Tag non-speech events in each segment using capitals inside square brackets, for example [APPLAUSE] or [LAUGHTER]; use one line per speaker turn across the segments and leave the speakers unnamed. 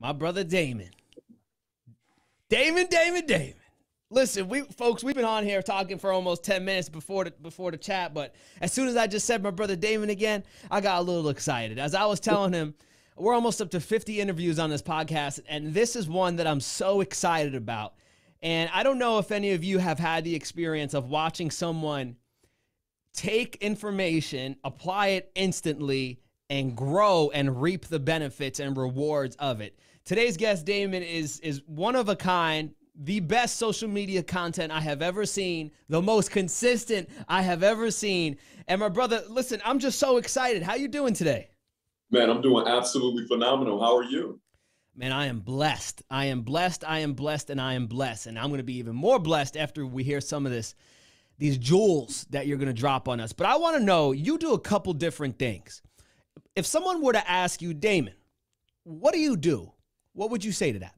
My brother Damon. Damon, Damon, Damon. Listen, we folks, we've been on here talking for almost 10 minutes before the before the chat, but as soon as I just said my brother Damon again, I got a little excited. As I was telling him, we're almost up to 50 interviews on this podcast, and this is one that I'm so excited about. And I don't know if any of you have had the experience of watching someone take information, apply it instantly, and grow and reap the benefits and rewards of it. Today's guest, Damon, is is one of a kind, the best social media content I have ever seen, the most consistent I have ever seen. And my brother, listen, I'm just so excited. How you doing today?
Man, I'm doing absolutely phenomenal. How are you?
Man, I am blessed. I am blessed. I am blessed, and I am blessed. And I'm going to be even more blessed after we hear some of this, these jewels that you're going to drop on us. But I want to know you do a couple different things. If someone were to ask you, Damon, what do you do? What would you say to that?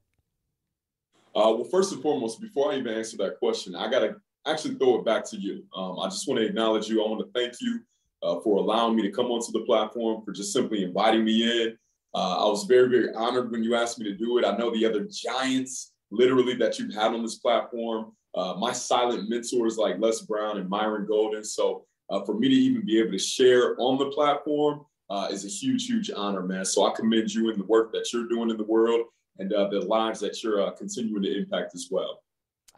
Uh, well, first and foremost, before I even answer that question, I got to actually throw it back to you. Um, I just want to acknowledge you. I want to thank you uh, for allowing me to come onto the platform, for just simply inviting me in. Uh, I was very, very honored when you asked me to do it. I know the other giants, literally, that you've had on this platform, uh, my silent mentors like Les Brown and Myron Golden. So uh, for me to even be able to share on the platform uh, is a huge, huge honor, man. So I commend you in the work that you're doing in the world and uh, the lives that you're continuing to impact as well.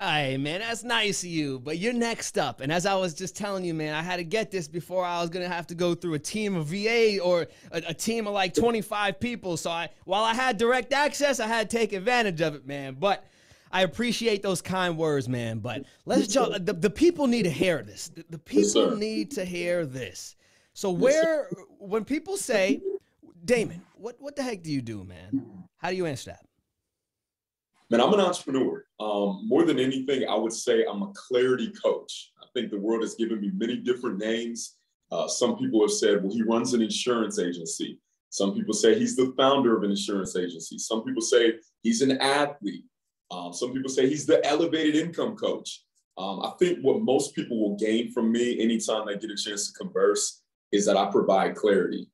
Hey, man, that's nice of you. But you're next up. And as I was just telling you, man, I had to get this before I was going to have to go through a team of VA or a, a, team of like 25 people. So I, while I had direct access, I had to take advantage of it, man. But I appreciate those kind words, man. But let's jump. The, the people need to hear this. The, the people yes, need to hear this. So where, when people say, Damon, what, what the heck do you do, man? How do you answer that?
Man, I'm an entrepreneur. Um, more than anything, I would say I'm a clarity coach. I think the world has given me many different names. Uh, some people have said, well, he runs an insurance agency. Some people say he's the founder of an insurance agency. Some people say he's an athlete. Um, some people say he's the elevated income coach. Um, I think what most people will gain from me anytime they get a chance to converse is that I provide clarity.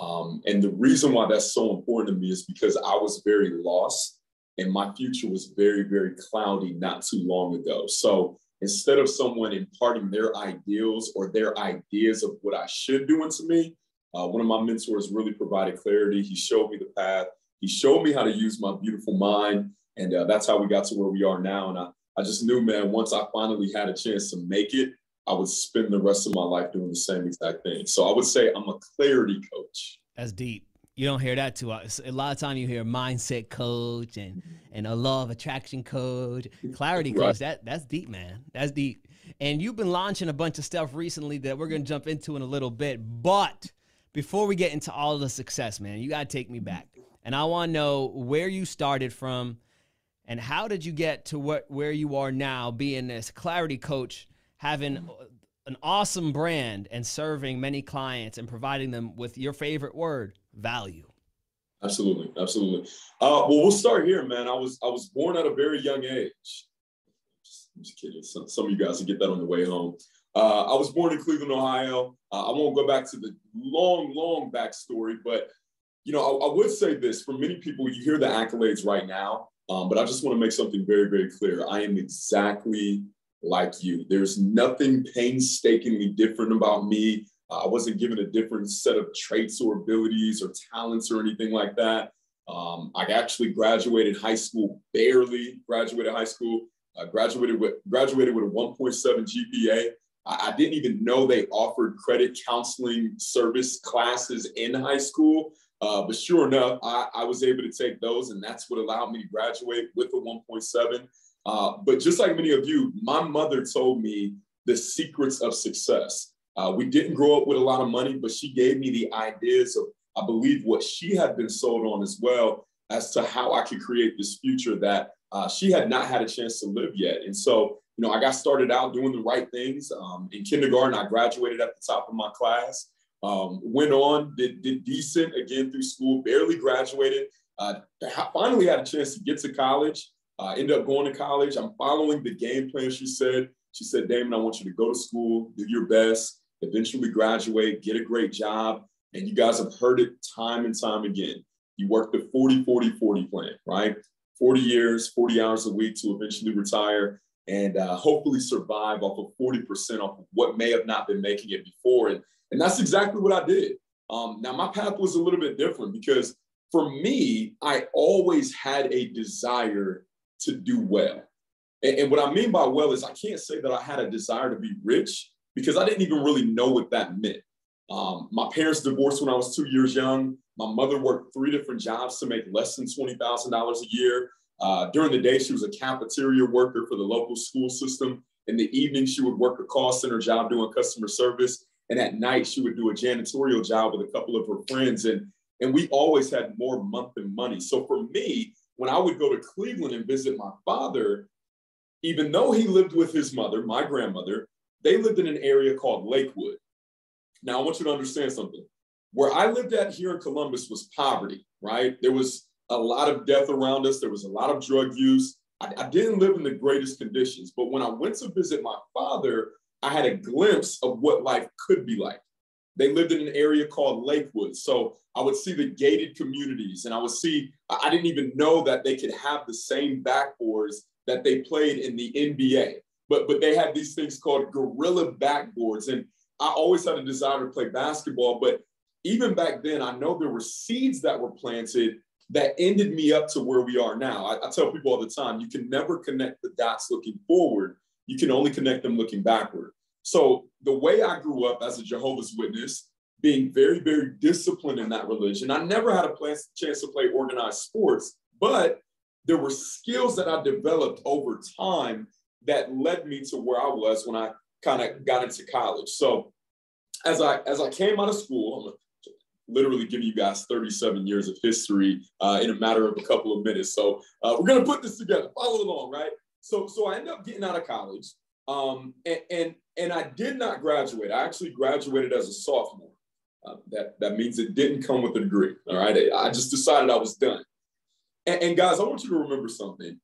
Um, and the reason why that's so important to me is because I was very lost and my future was very, very cloudy not too long ago. So instead of someone imparting their ideals or their ideas of what I should do into me, uh, one of my mentors really provided clarity. He showed me the path. He showed me how to use my beautiful mind. And uh, that's how we got to where we are now. And I, I just knew, man, once I finally had a chance to make it, I would spend the rest of my life doing the same exact thing. So I would say I'm a clarity coach.
That's deep you don't hear that too. A lot of time you hear mindset coach and mm-hmm. and a law of attraction coach, clarity [LAUGHS] coach. Right. That that's deep, man. That's deep. And you've been launching a bunch of stuff recently that we're gonna jump into in a little bit. But before we get into all the success, man, you gotta take me mm-hmm. back. And I want to know where you started from, and how did you get to what where you are now, being this clarity coach, having an awesome brand and serving many clients and providing them with your favorite word value.
Absolutely, absolutely. Uh, well, we'll start here, man. I was I was born at a very young age. Just, I'm just kidding. Some, some of you guys will get that on the way home. Uh, I was born in Cleveland, Ohio. Uh, I won't go back to the long, long backstory, but you know, I, I, would say this: for many people, you hear the accolades right now, um, but I just want to make something very, very clear. I am exactly like you. There's nothing painstakingly different about me I wasn't given a different set of traits or abilities or talents or anything like that. Um, I actually graduated high school, barely graduated high school. I graduated with graduated with a 1.7 GPA. I, I didn't even know they offered credit counseling service classes in high school. Uh, but sure enough, I, I, was able to take those, and that's what allowed me to graduate with a 1.7. Uh, but just like many of you, my mother told me the secrets of success. Uh, we didn't grow up with a lot of money, but she gave me the ideas of, I believe, what she had been sold on as well as to how I could create this future that uh, she had not had a chance to live yet. And so, you know, I got started out doing the right things. Um, in kindergarten, I graduated at the top of my class. Um, went on, did, did decent again through school, barely graduated. Uh, finally had a chance to get to college. Uh, ended up going to college. I'm following the game plan. She said, she said, Damon, I want you to go to school, do your best eventually graduate, get a great job. And you guys have heard it time and time again. You worked the 40 40 40 plan, right? 40 years, 40 hours a week to eventually retire and uh, hopefully survive off of 40% off of what may have not been making it before. And, and that's exactly what I did. Um, now, my path was a little bit different because for me, I always had a desire to do well. And, and what I mean by well is I can't say that I had a desire to be rich because I didn't even really know what that meant. Um, my parents divorced when I was two years young. My mother worked three different jobs to make less than $20,000 a year. Uh, during the day, she was a cafeteria worker for the local school system. In the evening, she would work a call center job doing customer service. And at night, she would do a janitorial job with a couple of her friends. And, and we always had more month than money. So for me, when I would go to Cleveland and visit my father, even though he lived with his mother, my grandmother, they lived in an area called Lakewood. Now, I want you to understand something. Where I lived at here in Columbus was poverty, right? There was a lot of death around us. There was a lot of drug use. I, I, didn't live in the greatest conditions, but when I went to visit my father, I had a glimpse of what life could be like. They lived in an area called Lakewood. So I would see the gated communities and I would see, I didn't even know that they could have the same backboards that they played in the NBA. But, but they had these things called Goalrilla backboards. And I always had a desire to play basketball. But even back then, I know there were seeds that were planted that ended me up to where we are now. I, I, tell people all the time, you can never connect the dots looking forward. You can only connect them looking backward. So the way I grew up as a Jehovah's Witness, being very, very disciplined in that religion, I never had a chance to play organized sports, but there were skills that I developed over time that led me to where I was when I kind of got into college. So as I as I came out of school, I'm literally giving you guys 37 years of history uh, in a matter of a couple of minutes. So uh, we're gonna put this together. Follow along, right? So so I end up getting out of college, um, and, and and I did not graduate. I actually graduated as a sophomore. Uh, that that means it didn't come with a degree. All right, I just decided I was done. And, and guys, I want you to remember something.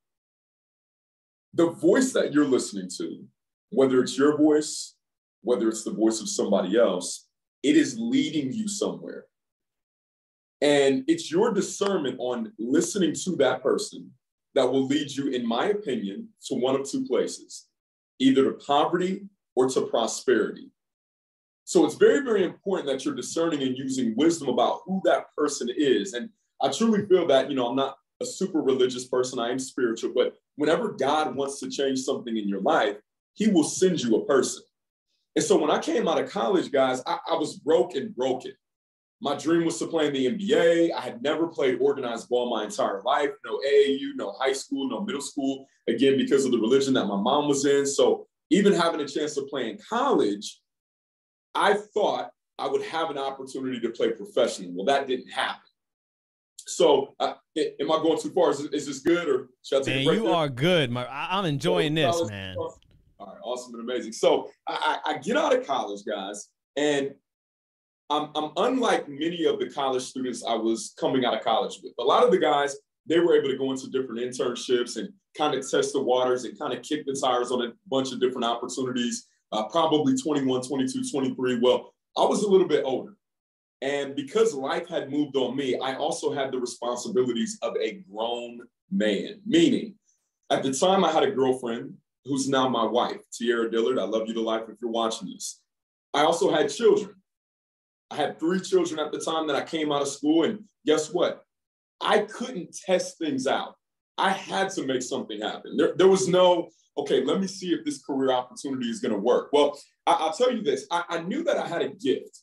The voice that you're listening to, whether it's your voice, whether it's the voice of somebody else, it is leading you somewhere. And it's your discernment on listening to that person that will lead you, in my opinion, to one of two places either to poverty or to prosperity. So it's very, very important that you're discerning and using wisdom about who that person is. And I truly feel that, you know, I'm not a super religious person, I am spiritual, but whenever God wants to change something in your life, he will send you a person. And so when I came out of college, guys, I, I was broke and broken. My dream was to play in the NBA. I had never played organized ball my entire life. No AAU, no high school, no middle school. Again, because of the religion that my mom was in. So even having a chance to play in college, I thought I would have an opportunity to play professionally. Well, that didn't happen. So, uh, am I going too far? Is, is this good, or should I take
man,
a break?
you there? are good. I'm enjoying so, this, man.
All right, awesome and amazing. So, I, I get out of college, guys, and I'm, I'm unlike many of the college students I was coming out of college with. A lot of the guys, they were able to go into different internships and kind of test the waters and kind of kick the tires on a bunch of different opportunities, uh, probably 21, 22, 23. Well, I was a little bit older. And because life had moved on me, I also had the responsibilities of a grown man, meaning at the time I had a girlfriend who's now my wife, Tiara Dillard. I love you to life if you're watching this. I also had children. I had three children at the time that I came out of school. And guess what? I couldn't test things out. I had to make something happen. There, there was no, okay, let me see if this career opportunity is going to work. Well, I, will tell you this I, I knew that I had a gift.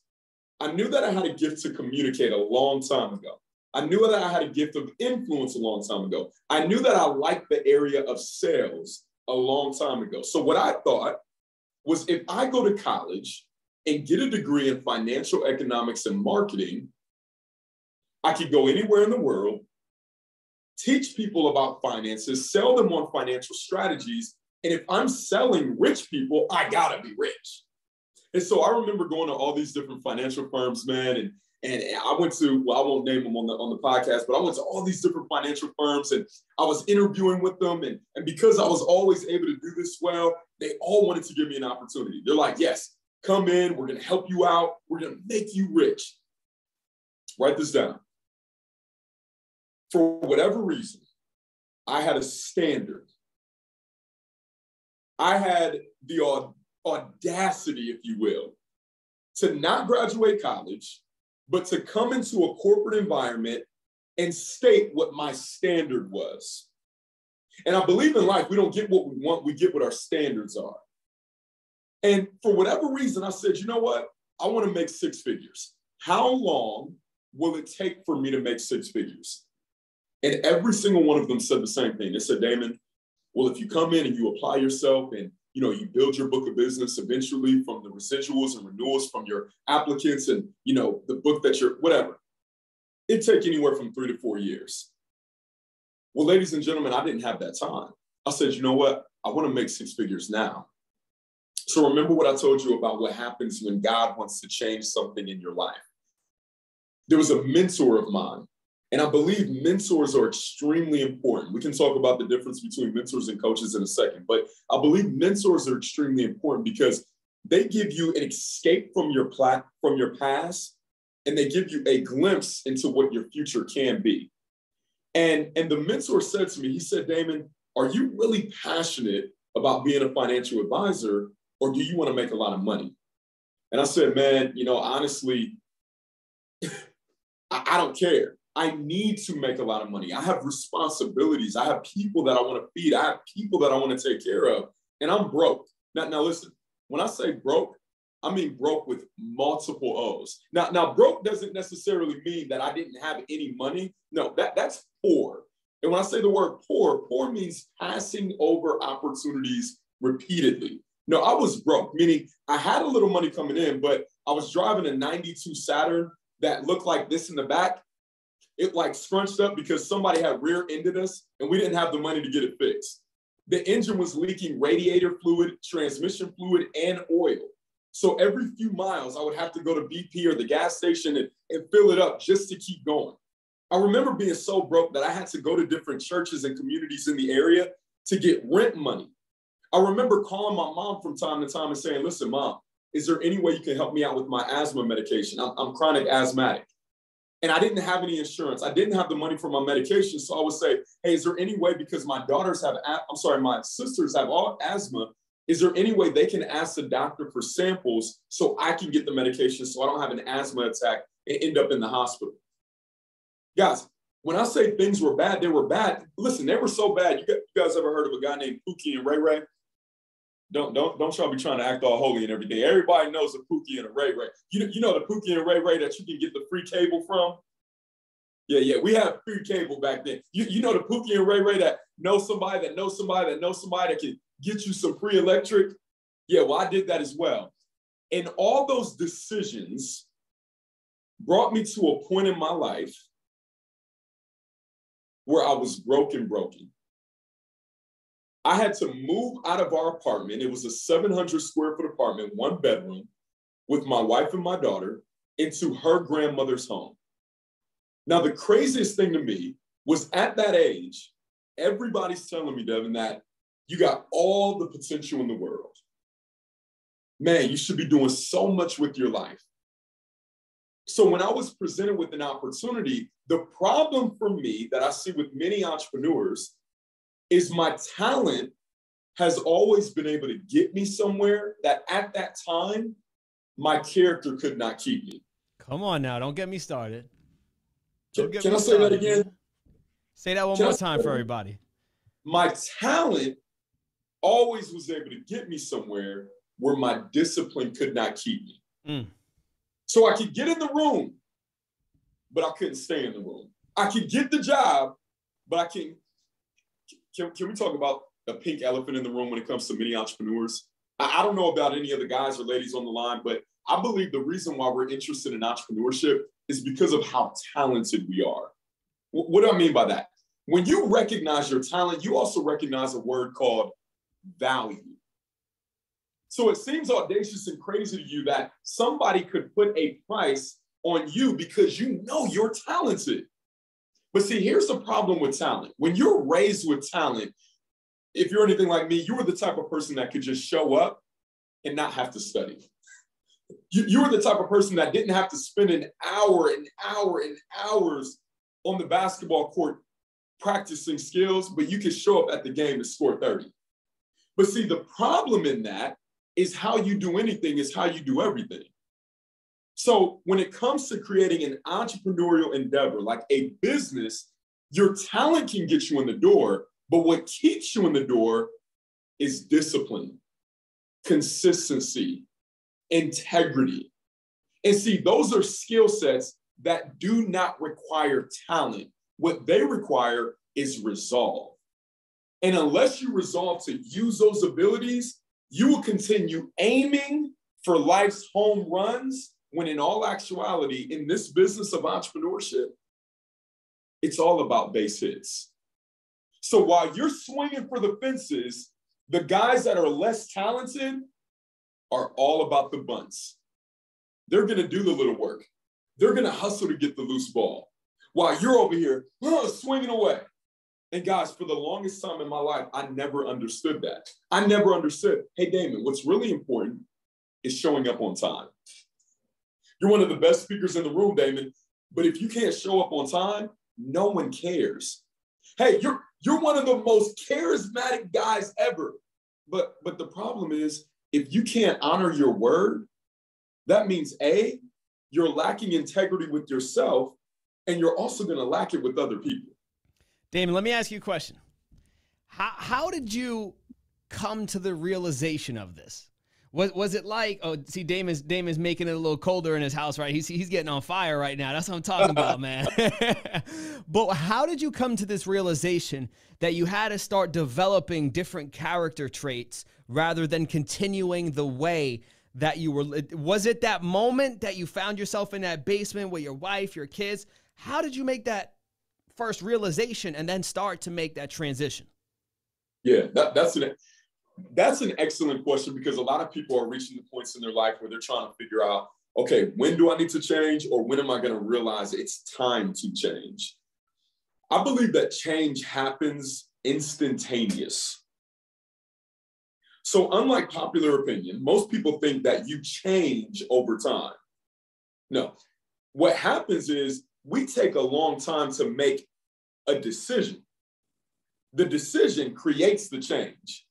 I knew that I had a gift to communicate a long time ago. I knew that I had a gift of influence a long time ago. I knew that I liked the area of sales a long time ago. So, what I thought was if I go to college and get a degree in financial economics and marketing, I could go anywhere in the world, teach people about finances, sell them on financial strategies. And if I'm selling rich people, I gotta be rich. And so I remember going to all these different financial firms, man, and and I went to well, I won't name them on the on the podcast, but I went to all these different financial firms and I was interviewing with them. And, and because I was always able to do this well, they all wanted to give me an opportunity. They're like, yes, come in, we're gonna help you out, we're gonna make you rich. Write this down. for whatever reason, I had a standard. I had the audacity, if you will, to not graduate college, but to come into a corporate environment and state what my standard was. And I believe in life, we don't get what we want, we get what our standards are. And for whatever reason, I said, you know what? I want to make six figures. How long will it take for me to make six figures? And every single one of them said the same thing. They said, Damon, well, if you come in and you apply yourself and you know you build your book of business eventually from the residuals and renewals from your applicants and you know the book that you're whatever, it take anywhere from three to four years. Well, ladies and gentlemen, I didn't have that time. I said, you know what? I want to make six figures now. So remember what I told you about what happens when God wants to change something in your life. There was a mentor of mine, and I believe mentors are extremely important. We can talk about the difference between mentors and coaches in a second, but I believe mentors are extremely important because they give you an escape from your plat- from your past and they give you a glimpse into what your future can be. And, and the mentor said to me, he said, Damon, are you really passionate about being a financial advisor or do you want to make a lot of money? And I said, man, you know, honestly, [LAUGHS] I, I don't care. I need to make a lot of money. I have responsibilities. I have people that I want to feed. I have people that I want to take care of. And I'm broke. Now, now listen, when I say broke, I mean broke with multiple O's. Now, now broke doesn't necessarily mean that I didn't have any money. No, that, that's poor. And when I say the word poor, poor means passing over opportunities repeatedly. No, I was broke, meaning I had a little money coming in, but I was driving a 92 Saturn that looked like this in the back. It like scrunched up because somebody had rear ended us and we didn't have the money to get it fixed. The engine was leaking radiator fluid, transmission fluid, and oil. So every few miles, I would have to go to BP or the gas station and, and fill it up just to keep going. I remember being so broke that I had to go to different churches and communities in the area to get rent money. I remember calling my mom from time to time and saying, Listen, mom, is there any way you can help me out with my asthma medication? I'm, I'm chronic asthmatic. And I didn't have any insurance. I didn't have the money for my medication. So I would say, Hey, is there any way, because my daughters have, I'm sorry, my sisters have all asthma, is there any way they can ask the doctor for samples so I can get the medication so I don't have an asthma attack and end up in the hospital? Guys, when I say things were bad, they were bad. Listen, they were so bad. You guys ever heard of a guy named Pookie and Ray Ray? Don't don't don't y'all be trying to act all holy and everything. Everybody knows a Pookie and a Ray Ray. You know, you know the Pookie and Ray Ray that you can get the free cable from. Yeah, yeah, we had free cable back then. You, you know the Pookie and Ray Ray that know somebody that knows somebody that knows somebody that can get you some free electric. Yeah, well, I did that as well. And all those decisions brought me to a point in my life where I was broken, broken. I had to move out of our apartment. It was a 700 square foot apartment, one bedroom, with my wife and my daughter into her grandmother's home. Now, the craziest thing to me was at that age, everybody's telling me, Deven, that you got all the potential in the world. Man, you should be doing so much with your life. So when I was presented with an opportunity, the problem for me that I see with many entrepreneurs is my talent has always been able to get me somewhere that at that time my character could not keep me.
Come on now, don't get me started.
Can, can I say that again?
Say that one can more time for everybody.
My talent always was able to get me somewhere where my discipline could not keep me. Mm. So I could get in the room, but I couldn't stay in the room. I could get the job, but I can can, can we talk about the pink elephant in the room when it comes to many entrepreneurs? I, I don't know about any of the guys or ladies on the line, but I believe the reason why we're interested in entrepreneurship is because of how talented we are. W- what do I mean by that? When you recognize your talent, you also recognize a word called value. So it seems audacious and crazy to you that somebody could put a price on you because you know you're talented. But see, here's the problem with talent. When you're raised with talent, if you're anything like me, you were the type of person that could just show up and not have to study. You, you were the type of person that didn't have to spend an hour and hour and hours on the basketball court practicing skills, but you can show up at the game and score 30. But see, the problem in that is how you do anything is how you do everything. So when it comes to creating an entrepreneurial endeavor like a business, your talent can get you in the door, but what keeps you in the door is discipline, consistency, integrity. And see, those are skill sets that do not require talent. What they require is resolve. And unless you resolve to use those abilities, you will continue aiming for life's home runs when in all actuality, in this business of entrepreneurship, it's all about base hits. So while you're swinging for the fences, the guys that are less talented are all about the bunts. They're going to do the little work. They're going to hustle to get the loose ball while you're over here swinging away. And guys, for the longest time in my life, I never understood that. I never understood, hey, Damon, what's really important is showing up on time. You're one of the best speakers in the room, Damon, but if you can't show up on time, no one cares. Hey, you're you're one of the most charismatic guys ever. But but the problem is if you can't honor your word, that means A, you're lacking integrity with yourself, and you're also going to lack it with other people.
Damon, let me ask you a question. How, how did you come to the realization of this? Was, was it like, oh, see, Damon's, Damon's making it a little colder in his house, right? He's, he's getting on fire right now. That's what I'm talking [LAUGHS] about, man. [LAUGHS] but how did you come to this realization that you had to start developing different character traits rather than continuing the way that you were? Was it that moment that you found yourself in that basement with your wife, your kids? How did you make that first realization and then start to make that transition?
Yeah, that, that's an that's an excellent question because a lot of people are reaching the points in their life where they're trying to figure out, okay, when do I need to change, or when am I going to realize it's time to change? I believe that change happens instantaneous. So, unlike popular opinion, most people think that you change over time. No, what happens is we take a long time to make a decision. The decision creates the change.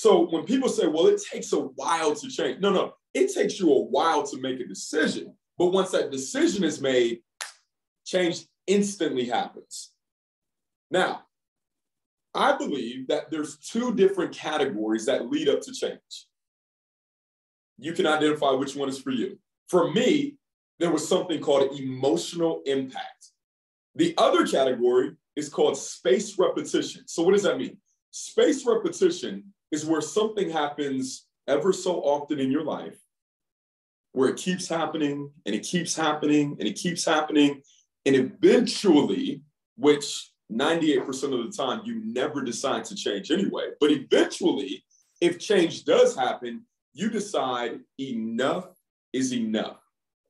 So when people say, well, it takes a while to change, no, no, it takes you a while to make a decision. But once that decision is made, change instantly happens. Now, I believe that there's two different categories that lead up to change. You can identify which one is for you. For me, there was something called emotional impact. The other category is called space repetition. So, what does that mean? Space repetition is where something happens ever so often in your life, where it keeps happening and it keeps happening and it keeps happening. And eventually, which 98% of the time you never decide to change anyway, but eventually, if change does happen, you decide enough is enough.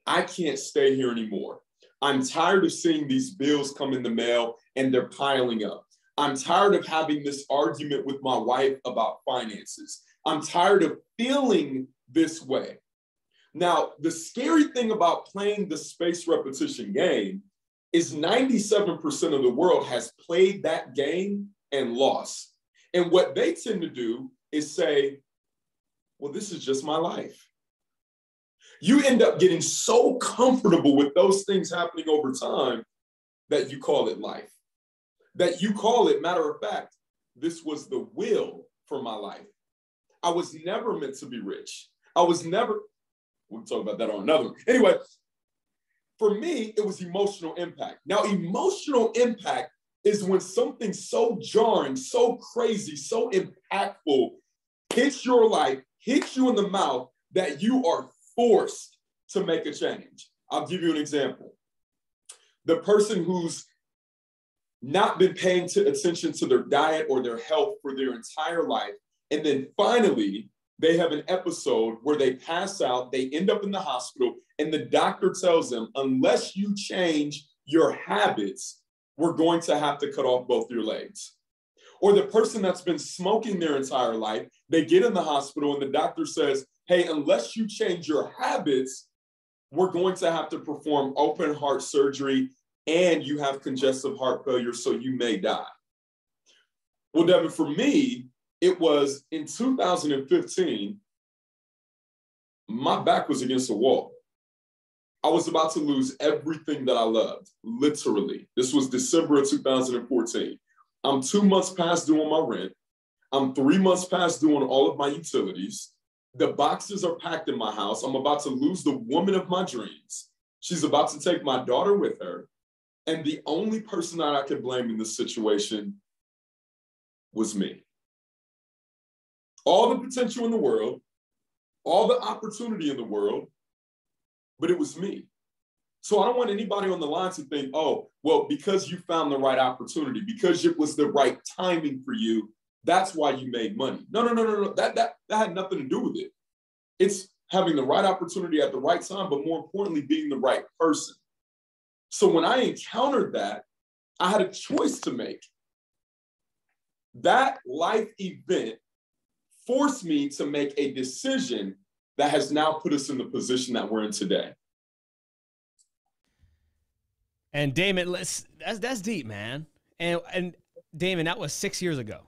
I can't stay here anymore. I'm tired of seeing these bills come in the mail and they're piling up. I'm tired of having this argument with my wife about finances. I'm tired of feeling this way. Now, the scary thing about playing the space repetition game is 97% of the world has played that game and lost. And what they tend to do is say, well, this is just my life you end up getting so comfortable with those things happening over time that you call it life. That you call it, matter of fact, this was the will for my life. I was never meant to be rich. I was never, we'll talk about that on another. Anyway, for me, it was emotional impact. Now, emotional impact is when something so jarring, so crazy, so impactful hits your life, hits you in the mouth that you are forced to make a change. I'll give you an example. The person who's not been paying to attention to their diet or their health for their entire life, and then finally they have an episode where they pass out, they end up in the hospital, and the doctor tells them, unless you change your habits, we're going to have to cut off both your legs. Or the person that's been smoking their entire life, they get in the hospital and the doctor says, hey, unless you change your habits, we're going to have to perform open heart surgery and you have congestive heart failure, so you may die. Well, Deven, for me, it was in 2015, my back was against the wall. I was about to lose everything that I loved, literally. This was December of 2014. I'm two months past on my rent. I'm three months past on all of my utilities. The boxes are packed in my house. I'm about to lose the woman of my dreams. She's about to take my daughter with her. And the only person that I could blame in this situation was me. All the potential in the world, all the opportunity in the world, but it was me. So I don't want anybody on the line to think, oh, well, because you found the right opportunity, because it was the right timing for you, that's why you made money. No, no, no, no, no. That that that had nothing to do with it. It's having the right opportunity at the right time, but more importantly, being the right person. So when I encountered that, I had a choice to make. That life event forced me to make a decision that has now put us in the position that we're in today.
And Damon, let's that's that's deep, man. And and Damon, that was six years ago.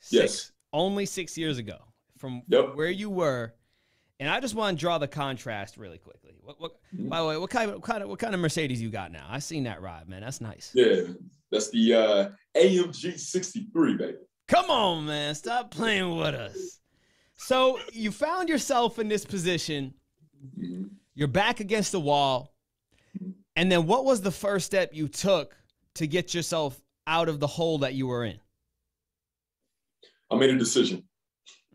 Six,
yes.
Only six years ago from
yep.
where you were. And I just want to draw the contrast really quickly. What, what mm-hmm. by the way, what kind of what kind of what kind of Mercedes you got now? I seen that ride, man. That's nice.
Yeah, that's the uh, AMG 63, baby.
Come on, man. Stop playing with us. So you found yourself in this position. Mm-hmm. You're back against the wall. And then what was the first step you took to get yourself out of the hole that you were in?
I made a decision.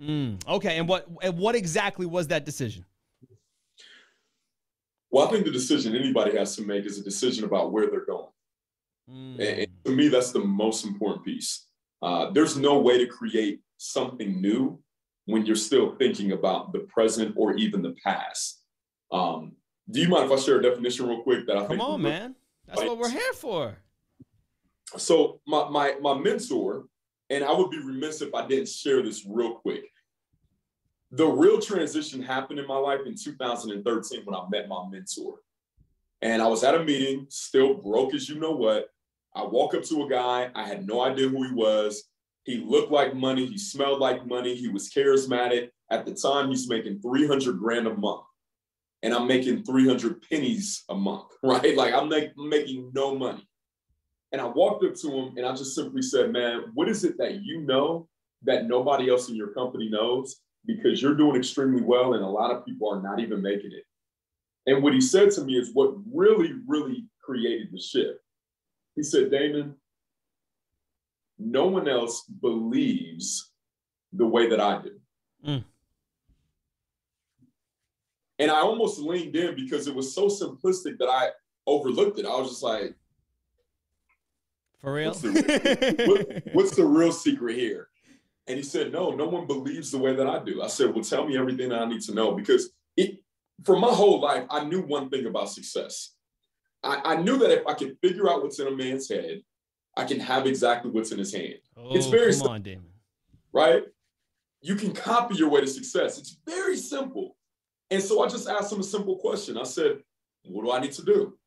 Mm, okay, and what and what exactly was that decision?
Well, I think the decision anybody has to make is a decision about where they're going. Mm. And, and, to me, that's the most important piece. Uh, there's no way to create something new when you're still thinking about the present or even the past. Um, do you mind if I share a definition real quick that I
Come
think?
On, man. That's what we're here for.
So my my my mentor, and I would be remiss if I didn't share this real quick. The real transition happened in my life in 2013 when I met my mentor. And I was at a meeting, still broke as you know what. I walk up to a guy, I had no idea who he was. He looked like money, he smelled like money, he was charismatic. At the time, he's making 300 grand a month. And I'm making 300 pennies a month, [LAUGHS] right? Like I'm make, making no money. And I walked up to him and I just simply said, Man, what is it that you know that nobody else in your company knows? Because you're doing extremely well and a lot of people are not even making it. And what he said to me is what really, really created the shift. He said, Damon, no one else believes the way that I do. Mm. And I almost leaned in because it was so simplistic that I overlooked it. I was just like,
for real?
What's the, what, what's the real secret here? And he said, No, no one believes the way that I do. I said, Well, tell me everything that I need to know because it, for my whole life, I knew one thing about success. I, I knew that if I could figure out what's in a man's head, I can have exactly what's in his hand.
Oh, it's very come simple, on, Damon.
Right? You can copy your way to success. It's very simple. And so I just asked him a simple question. I said, What do I need to do?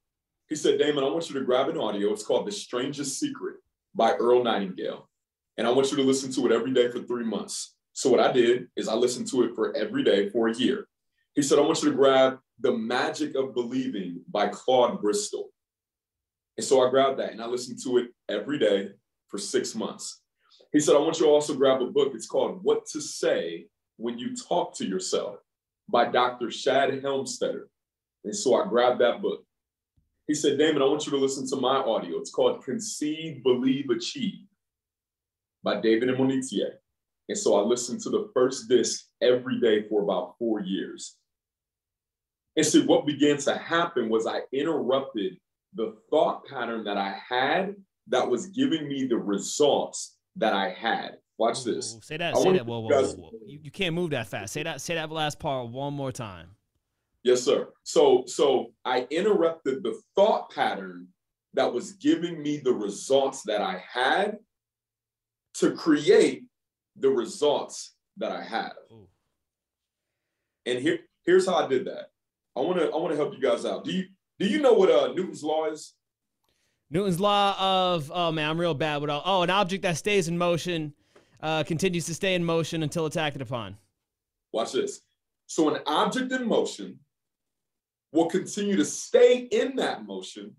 He said, Damon, I want you to grab an audio. It's called The Strangest Secret by Earl Nightingale. And I want you to listen to it every day for three months. So what I did is I listened to it for every day for a year. He said, I want you to grab The Magic of Believing by Claude Bristol. And so I grabbed that and I listened to it every day for six months. He said, I want you to also grab a book. It's called What to Say When You Talk to Yourself by Dr. Shad Helmstetter. And so I grabbed that book. He said, Damon, I want you to listen to my audio. It's called Conceive, Believe, Achieve by David Imonitie. And so I listened to the first disc every day for about four years. And so what began to happen was I interrupted the thought pattern that I had that was giving me the results that I had. Watch this.
Say that. I say that. Whoa, whoa, whoa, whoa. You, you can't move that fast. Say that. Say that last part one more time.
Yes, sir. So, so I interrupted the thought pattern that was giving me the results that I had to create the results that I have. Ooh. And here, here's how I did that. I want to I want to help you guys out. Do you do you know what uh, Newton's law is?
Newton's law of oh man, I'm real bad with all. Oh, an object that stays in motion uh, continues to stay in motion until it's acted upon.
Watch this. So an object in motion will continue to stay in that motion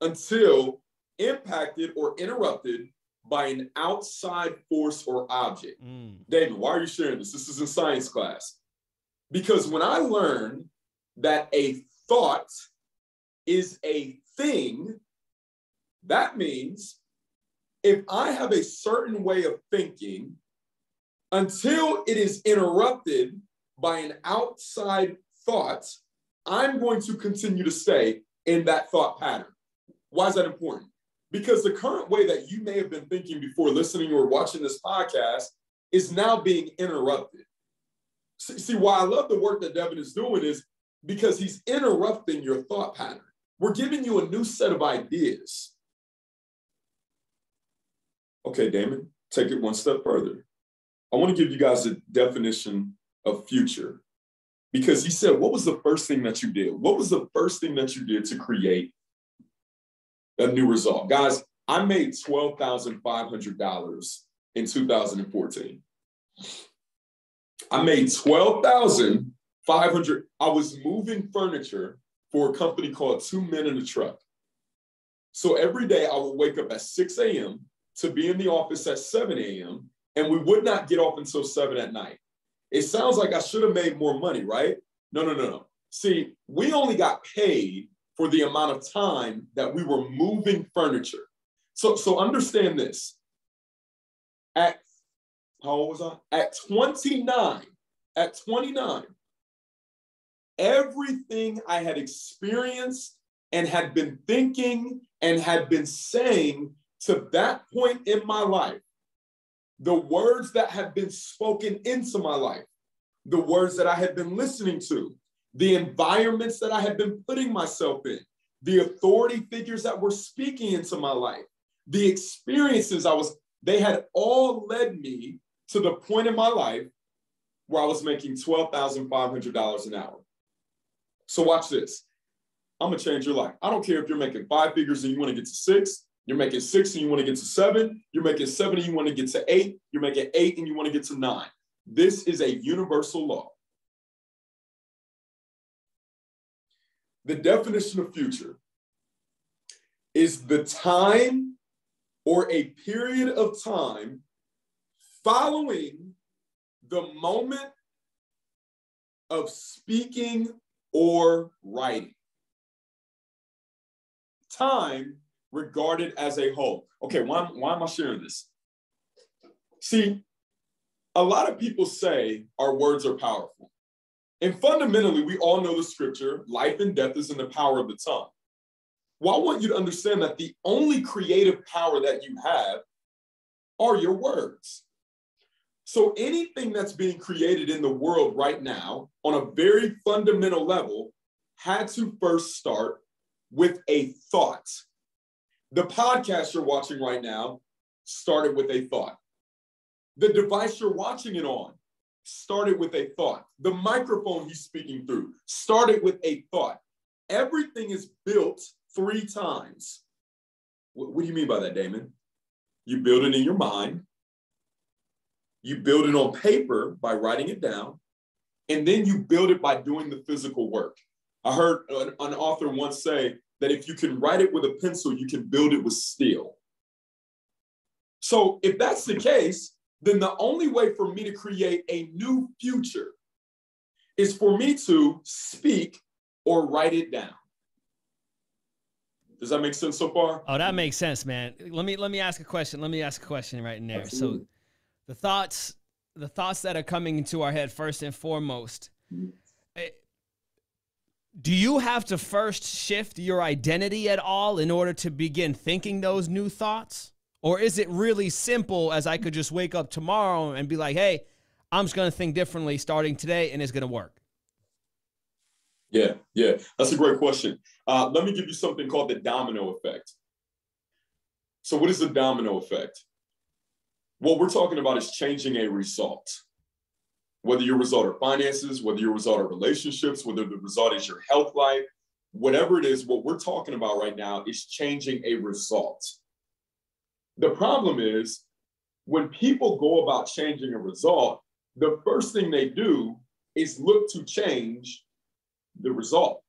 until impacted or interrupted by an outside force or object. Mm. David, why are you sharing this? This is in science class. Because when I learned that a thought is a thing, that means if I have a certain way of thinking until it is interrupted by an outside thought, I'm going to continue to stay in that thought pattern. Why is that important? Because the current way that you may have been thinking before listening or watching this podcast is now being interrupted. See, see why I love the work that Deven is doing is because he's interrupting your thought pattern. We're giving you a new set of ideas. Okay, Damon, take it one step further. I want to give you guys a definition of future because he said, What was the first thing that you did? What was the first thing that you did to create a new result? Guys, I made $12,500 in 2014. I made 12,500. I was moving furniture for a company called Two Men and a Truck. So every day I would wake up at 6 a.m. to be in the office at 7 a.m. and we would not get off until 7 at night. It sounds like I should have made more money, right? No, no, no, no. See, we only got paid for the amount of time that we were moving furniture. So, so understand this. At how old was I? At 29, at 29, everything I had experienced and had been thinking and had been saying to that point in my life, the words that have been spoken into my life, the words that I had been listening to, the environments that I had been putting myself in, the authority figures that were speaking into my life, the experiences I was, they had all led me to the point in my life where I was making $12,500 an hour. So watch this. I'm gonna change your life. I don't care if you're making five figures and you want to get to six, you're making six and you want to get to seven, you're making seven and you want to get to eight, you're making eight and you want to get to nine. This is a universal law. The definition of future is the time or a period of time following the moment of speaking or writing. Time regarded as a whole. Okay, why, why am I sharing this? See, a lot of people say our words are powerful. And fundamentally, we all know the scripture life and death is in the power of the tongue. Well, I want you to understand that the only creative power that you have are your words. So anything that's being created in the world right now on a very fundamental level had to first start with a thought. The podcast you're watching right now started with a thought. The device you're watching it on started with a thought. The microphone he's speaking through started with a thought. Everything is built three times. What, what do you mean by that, Damon? You build it in your mind, you build it on paper by writing it down, and then you build it by doing the physical work. I heard an, an author once say that if you can write it with a pencil, you can build it with steel. So if that's the case, then the only way for me to create a new future is for me to speak or write it down. Does that make sense so far?
Oh, that makes sense, man. Let me let me ask a question. Let me ask a question right in there. Absolutely. So the thoughts the thoughts that are coming into our head first and foremost eh, do you have to first shift your identity at all in order to begin thinking those new thoughts? Or is it really simple as i could just wake up tomorrow and be like hey i'm just going to think differently starting today and it's going to work?
Yeah yeah that's a great question. Uh, let me give you something called the domino effect. So what is the domino effect? What we're talking about is changing a result. Whether your result are finances, whether your result are relationships, whether the result is your health life, whatever it is, what we're talking about right now is changing a result. The problem is when people go about changing a result, the first thing they do is look to change the result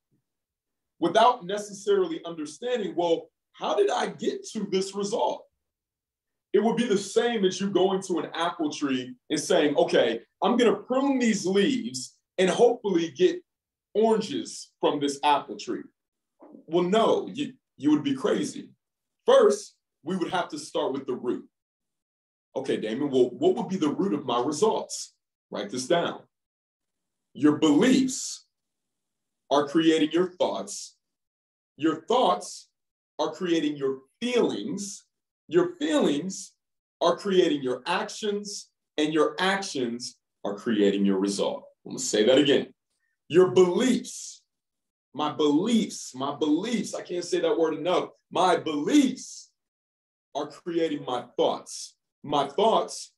without necessarily understanding, well, how did I get to this result? It would be the same as you going to an apple tree and saying, okay, I'm going to prune these leaves and hopefully get oranges from this apple tree. Well, no, you, you would be crazy. First, we would have to start with the root. Okay, Damon, well, what would be the root of my results? Write this down. Your beliefs are creating your thoughts. Your thoughts are creating your feelings. Your feelings are creating your actions, and your actions are creating your result. I'm gonna say that again. Your beliefs, my beliefs, my beliefs, I can't say that word enough. My beliefs are creating my thoughts. My thoughts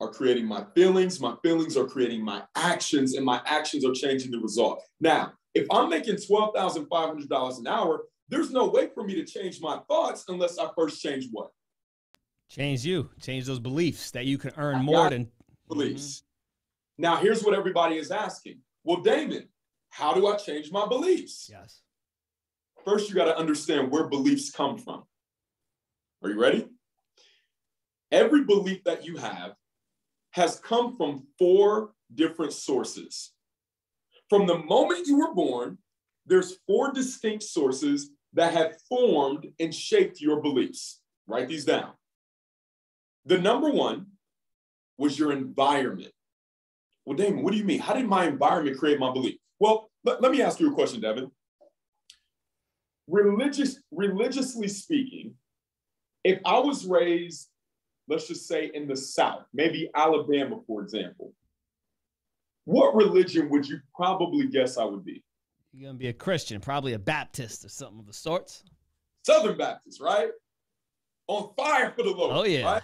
are creating my feelings. My feelings are creating my actions, and my actions are changing the result. Now, if I'm making $12,500 an hour, there's no way for me to change my thoughts unless I first change what?
Change you, change those beliefs that you can earn more than
beliefs. Mm-hmm. Now, here's what everybody is asking. Well, Damon, how do I change my beliefs?
Yes.
First, you got to understand where beliefs come from. Are you ready? Every belief that you have has come from four different sources. From the moment you were born, there's four distinct sources that have formed and shaped your beliefs. Write these down. The number one was your environment. Well, Damon, what do you mean? How did my environment create my belief? Well, let, let me ask you a question, Deven. Religious, religiously speaking, if I was raised, let's just say in the South, maybe Alabama, for example, what religion would you probably guess I would be?
You're gonna be a Christian, probably a Baptist or something of the sorts.
Southern Baptist, right? On fire for the Lord.
Oh yeah.
Right?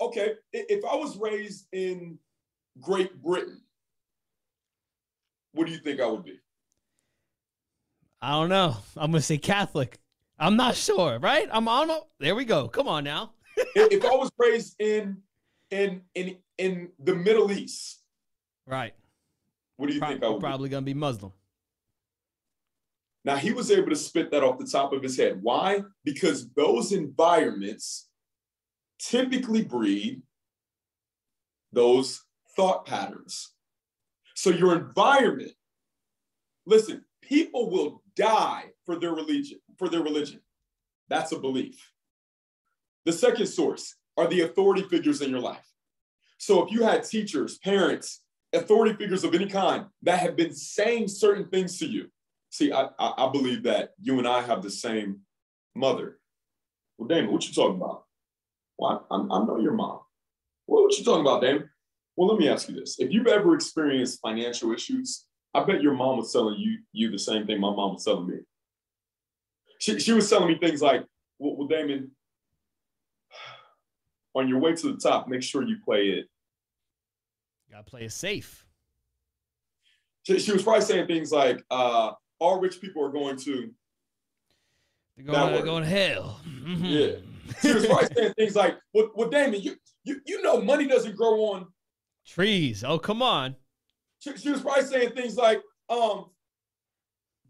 Okay. If I was raised in Great Britain, what do you think I would be?
I don't know. I'm gonna say Catholic. I'm not sure, right? I'm on. There we go. Come on now.
if I was raised in in in in the Middle East,
right?
What do you
Pro-
think I would
probably
be?
gonna be Muslim.
Now he was able to spit that off the top of his head. Why? Because those environments typically breed those thought patterns. So your environment, listen, people will die for their religion, for their religion. That's a belief. The second source are the authority figures in your life. So if you had teachers, parents, authority figures of any kind that have been saying certain things to you. See, I, I, I believe that you and I have the same mother. Well, Damon, what you talking about? Well, I, I know your mom. Well, what you talking about, Damon? Well, let me ask you this. If you've ever experienced financial issues, I bet your mom was telling you, you the same thing my mom was telling me. She, she was telling me things like, well, well, Damon, on your way to the top, make sure you play it.
You gotta play it safe.
She, she was probably saying things like, uh, all rich people are going to.
They're going, to, going to hell. Mm-hmm.
Yeah. She was probably saying things like, well, well Damon, you, you, you know money doesn't grow on
trees. Oh, come on.
She, she was probably saying things like, um,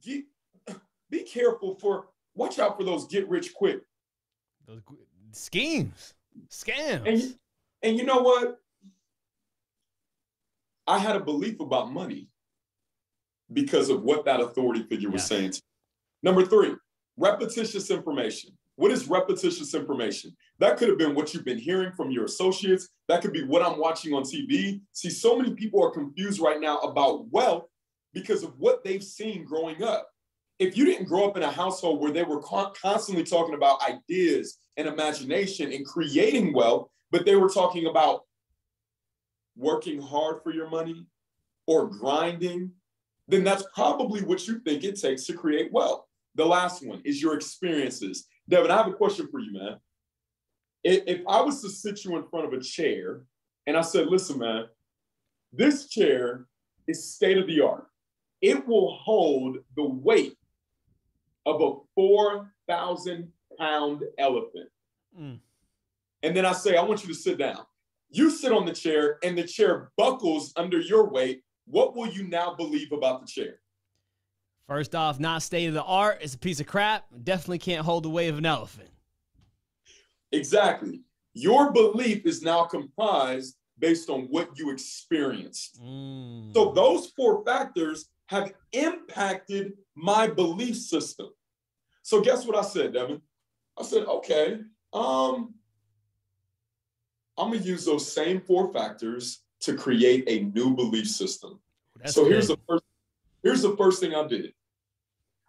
get, [LAUGHS] be careful for, watch out for those get rich quick.
Those schemes, scams.
And, and you know what? I had a belief about money because of what that authority figure was saying. to me. Number three, repetitious information. What is repetitious information? That could have been what you've been hearing from your associates. That could be what I'm watching on TV. See, so many people are confused right now about wealth because of what they've seen growing up. If you didn't grow up in a household where they were con- constantly talking about ideas and imagination and creating wealth, but they were talking about working hard for your money or grinding, then that's probably what you think it takes to create wealth. The last one is your experiences. Deven, I have a question for you, man. If, I was to sit you in front of a chair and I said, listen, man, this chair is state of the art, it will hold the weight of a 4,000 pound elephant. Mm. And then I say, I want you to sit down. You sit on the chair and the chair buckles under your weight. What will you now believe about the chair?
First off, not state of the art. It's a piece of crap. Definitely can't hold the weight of an elephant.
Exactly. Your belief is now comprised based on what you experienced. Mm. So those four factors have impacted my belief system. So guess what I said, Deven? I said, okay, um, I'm gonna use those same four factors to create a new belief system. That's so good. here's the first here's the first thing I did.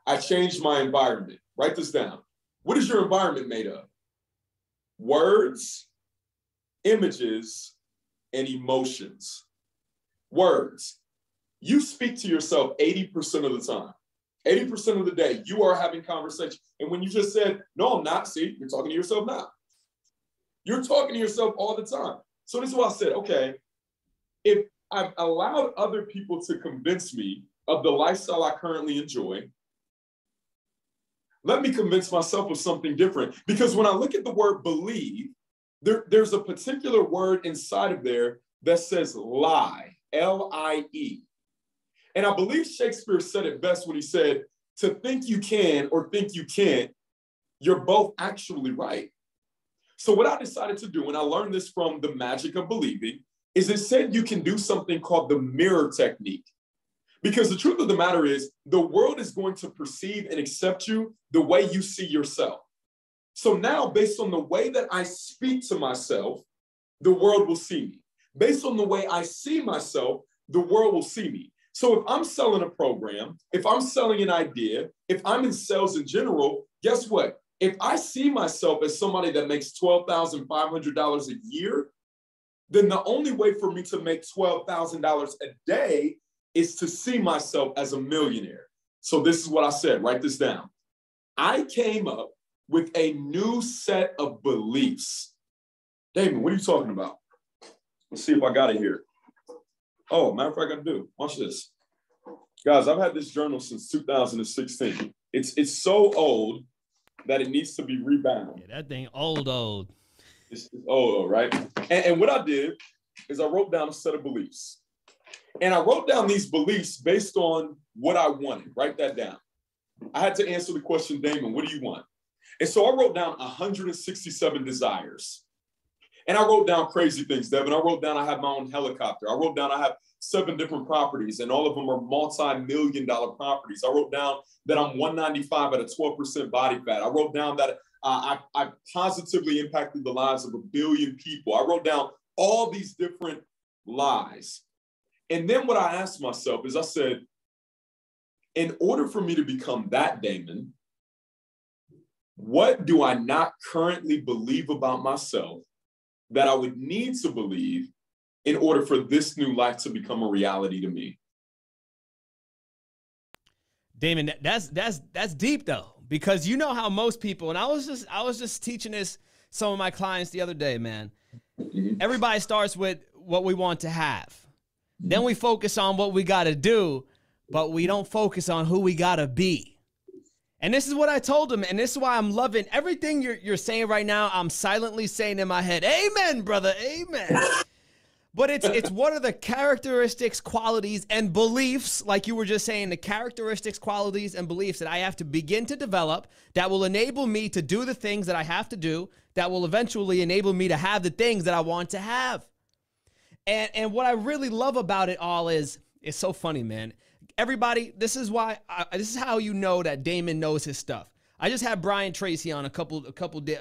I changed my environment. Write this down. What is your environment made of? Words, images, and emotions. Words. You speak to yourself 80% of the time. 80% of the day, you are having conversation. And when you just said, no, I'm not, see, you're talking to yourself now. You're talking to yourself all the time. So this is why I said, okay, if I've allowed other people to convince me of the lifestyle I currently enjoy, let me convince myself of something different. Because when I look at the word believe, there, there's a particular word inside of there that says lie, L I E. And I believe Shakespeare said it best when he said, to think you can or think you can't, you're both actually right. So, what I decided to do, and I learned this from the magic of believing, is it said you can do something called the mirror technique. Because the truth of the matter is, the world is going to perceive and accept you the way you see yourself. So now, based on the way that I speak to myself, the world will see me. Based on the way I see myself, the world will see me. So if I'm selling a program, if I'm selling an idea, if I'm in sales in general, guess what? If I see myself as somebody that makes $12,500 a year, then the only way for me to make $12,000 a day is to see myself as a millionaire. So this is what I said, write this down. I came up with a new set of beliefs. Damon, what are you talking about? Let's see if I got it here. Oh, matter of fact, I got to do. Watch this. Guys, I've had this journal since 2016. It's it's so old that it needs to be rebound.
Yeah, that thing old, old.
It's, it's old, right? And, and what I did is I wrote down a set of beliefs. And I wrote down these beliefs based on what I wanted. Write that down. I had to answer the question, Damon, what do you want? And so I wrote down 167 desires. And I wrote down crazy things, Deven. I wrote down I have my own helicopter. I wrote down I have seven different properties, and all of them are multi-million dollar properties. I wrote down that I'm 195 at a 12% body fat. I wrote down that uh, I, I positively impacted the lives of a billion people. I wrote down all these different lies. And then what I asked myself is I said, in order for me to become that Damon, what do I not currently believe about myself that I would need to believe in order for this new life to become a reality to me?
Damon, that's that's that's deep though, because you know how most people, and I was just I was just teaching this some of my clients the other day, man. Mm-hmm. Everybody starts with what we want to have. Then we focus on what we got to do, but we don't focus on who we got to be. And this is what I told him, and this is why I'm loving everything you're, you're saying right now. I'm silently saying in my head, Amen, brother, Amen. but it's it's what are the characteristics, qualities, and beliefs, like you were just saying, the characteristics, qualities, and beliefs that I have to begin to develop that will enable me to do the things that I have to do, that will eventually enable me to have the things that I want to have. And and what I really love about it all is it's so funny, man everybody, this is why I, this is how you know that Damon knows his stuff. I just had Brian Tracy on a couple a couple I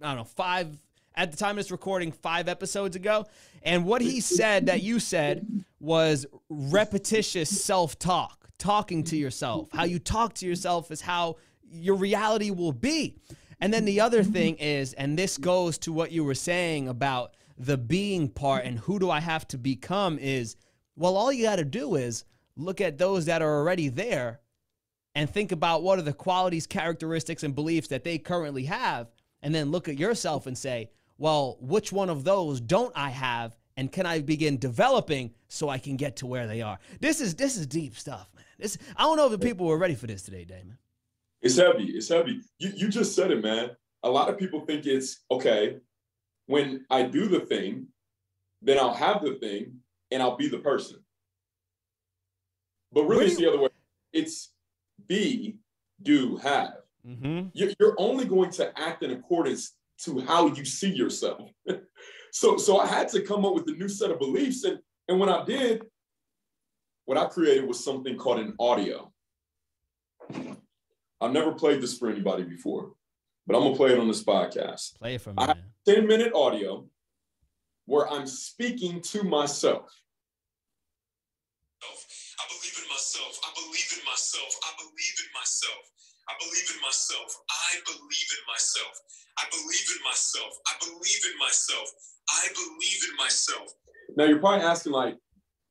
don't know, five at the time of this recording 5 episodes ago, and what he said that you said was repetitious self-talk, talking to yourself. How you talk to yourself is how your reality will be. And then the other thing is, and this goes to what you were saying about the being part and who do I have to become is, well, all you got to do is look at those that are already there and think about what are the qualities, characteristics, and beliefs that they currently have, and then look at yourself and say, well, which one of those don't I have, and can I begin developing so I can get to where they are? This is this is deep stuff, man. This I don't know if the people were ready for this today, Damon.
It's heavy. It's heavy. You, you just said it, man. A lot of people think it's okay. When I do the thing, then I'll have the thing and I'll be the person. But really, it's the other way. It's be, do, have. Mm-hmm. You're only going to act in accordance to how you see yourself. [LAUGHS] so, so I had to come up with a new set of beliefs, and and when I did, what I created was something called an audio. I've never played this for anybody before, but I'm gonna play it on this podcast.
Play it for me.
I 10 minute audio where I'm speaking to myself. I believe in myself. I believe in myself. I believe in myself. I believe in myself. I believe in myself. I believe in myself. I believe in myself. I believe in myself. Now you're probably asking, like,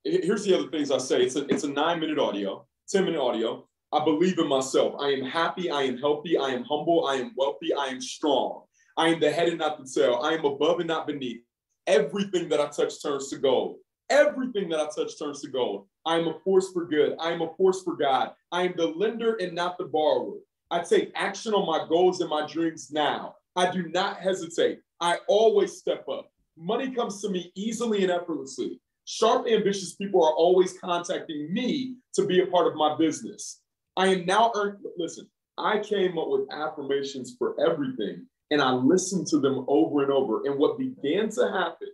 here's the other things I say. It's a it's a nine minute audio, 10 minute audio. I believe in myself. I am happy. I am healthy. I am humble. I am wealthy. I am strong. I am the head and not the tail. I am above and not beneath. Everything that I touch turns to gold. Everything that I touch turns to gold. I am a force for good. I am a force for God. I am the lender and not the borrower. I take action on my goals and my dreams now. I do not hesitate. I always step up. Money comes to me easily and effortlessly. Sharp, ambitious people are always contacting me to be a part of my business. I am now earned. Listen, I came up with affirmations for everything and I listened to them over and over. And what began to happen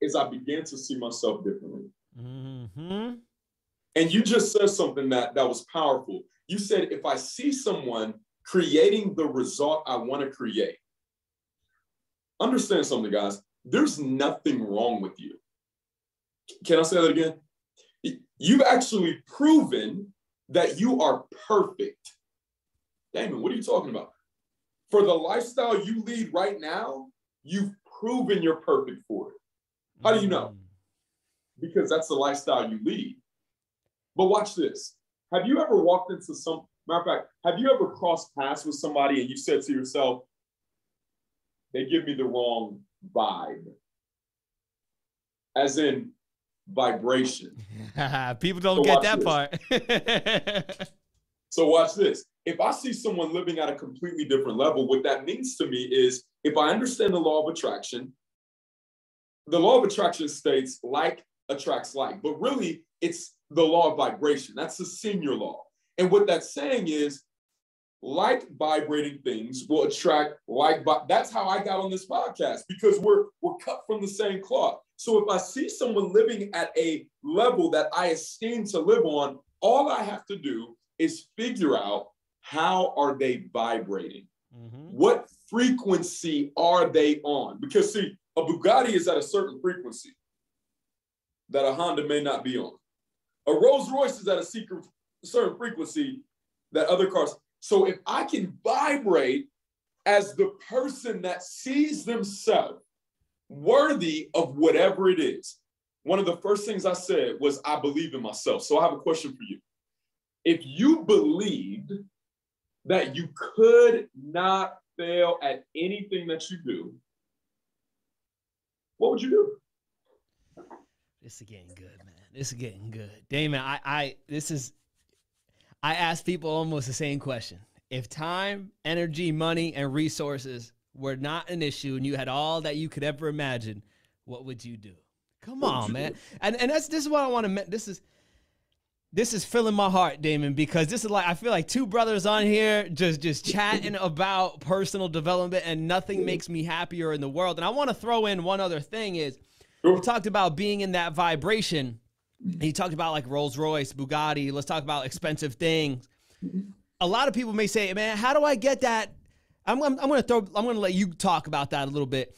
is I began to see myself differently. Mm-hmm. And you just said something that, that was powerful. You said, if I see someone creating the result I want to create, understand something, guys. There's nothing wrong with you. Can I say that again? You've actually proven that you are perfect. Damon, what are you talking about? For the lifestyle you lead right now, you've proven you're perfect for it. How do you know? Mm. Because that's the lifestyle you lead. But watch this. Have you ever walked into some, matter of fact, have you ever crossed paths with somebody and you said to yourself, they give me the wrong vibe? As in, vibration. [LAUGHS]
People don't so get that this.
part. [LAUGHS] so watch this. If I see someone living at a completely different level, what that means to me is if I understand the law of attraction, the law of attraction states like attracts like, but really it's the law of vibration. That's the senior law. And what that's saying is like vibrating things will attract like But that's how I got on this podcast because we're we're cut from the same cloth. So if I see someone living at a level that I esteem to live on, all I have to do is figure out how are they vibrating? Mm-hmm. What frequency are they on? Because see, a Bugatti is at a certain frequency that a Honda may not be on. A Rolls Royce is at a secret, certain frequency that other cars. So if I can vibrate as the person that sees themselves worthy of whatever it is. One of the first things I said was, I believe in myself. So I have a question for you. If you believed that you could not fail at anything that you do, what would you do?
This is getting good, man. This is getting good. Damon, I, I this is I ask people almost the same question. If time, energy, money, and resources were not an issue and you had all that you could ever imagine, what would you do? Come on, man. And and that's this is what I want to this is this is filling my heart, Damon, because this is like I feel like two brothers on here just just chatting about personal development and nothing makes me happier in the world. And I want to throw in one other thing is we talked about being in that vibration. He talked about like Rolls Royce, Bugatti. Let's talk about expensive things. A lot of people may say, "Man, how do I get that I'm, I'm, I'm going to throw. I'm going to let you talk about that a little bit.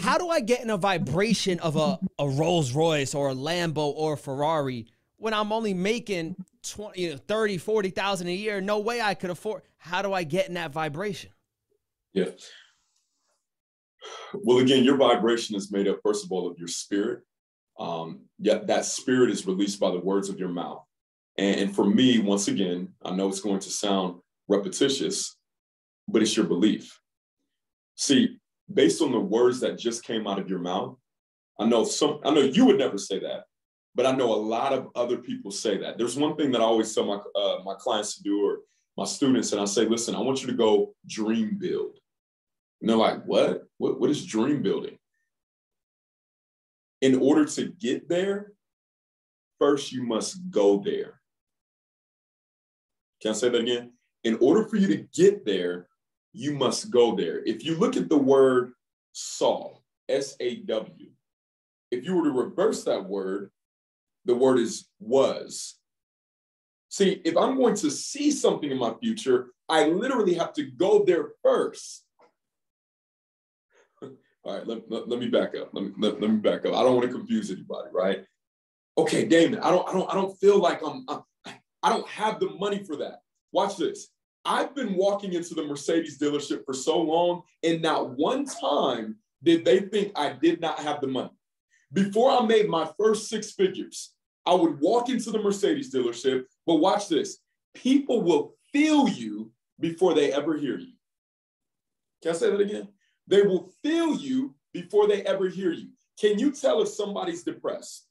How do I get in a vibration of a, a Rolls Royce or a Lambo or a Ferrari when I'm only making 20, you know, 30, 40,000 a year? No way I could afford. How do I get in that vibration?
Yeah. Well, again, your vibration is made up, first of all, of your spirit. Um, yet that spirit is released by the words of your mouth. And, and for me, once again, I know it's going to sound repetitious, but it's your belief. See, based on the words that just came out of your mouth, I know some, I know you would never say that, but I know a lot of other people say that. There's one thing that I always tell my uh, my clients to do, or my students and I say, listen, I want you to go dream build. And they're like, what? What, what is dream building? In order to get there, first you must go there. Can I say that again? In order for you to get there, you must go there. If you look at the word saw, S A W, if you were to reverse that word, the word is was. See, if I'm going to see something in my future, I literally have to go there first. [LAUGHS] All right, let, let, let, me back up. Let me, let, let me back up. I don't want to confuse anybody, right? Okay, Damon, I don't, I don't, I don't feel like I'm, I'm I don't have the money for that. Watch this. I've been walking into the Mercedes dealership for so long, and not one time did they think I did not have the money. Before I made my first six figures, I would walk into the Mercedes dealership, but watch this people will feel you before they ever hear you. Can I say that again? They will feel you before they ever hear you. Can you tell if somebody's depressed?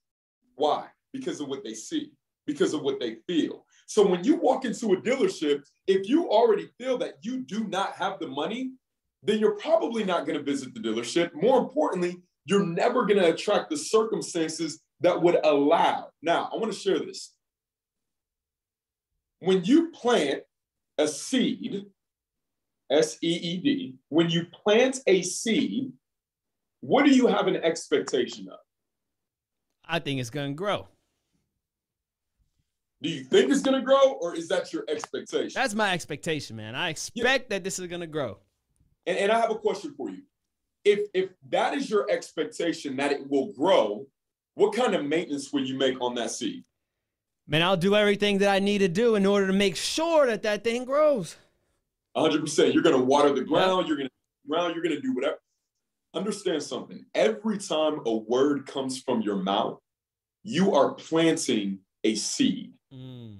Why? Because of what they see, because of what they feel. So when you walk into a dealership, if you already feel that you do not have the money, then you're probably not going to visit the dealership. More importantly, you're never going to attract the circumstances that would allow. Now, I want to share this. When you plant a seed, S E E D, when you plant a seed, what do you have an expectation of?
I think it's going to grow.
Do you think it's going to grow or is that your expectation?
That's my expectation, man. I expect yeah. that this is going to grow.
And, and I have a question for you. If if that is your expectation that it will grow, what kind of maintenance will you make on that seed?
Man, I'll do everything that I need to do in order to make sure that that thing grows.
100%. You're going to water the ground. You're going to ground. You're going to do whatever. Understand something. Every time a word comes from your mouth, you are planting a seed. Mm.